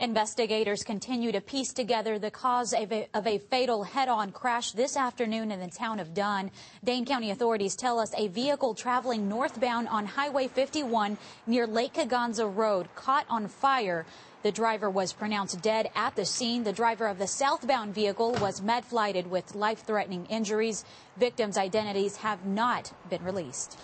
Investigators continue to piece together the cause of a, of a fatal head-on crash this afternoon in the town of Dunn. Dane County authorities tell us a vehicle traveling northbound on Highway 51 near Lake Kegonsa Road caught on fire. The driver was pronounced dead at the scene. The driver of the southbound vehicle was med-flighted with life-threatening injuries. Victims' identities have not been released.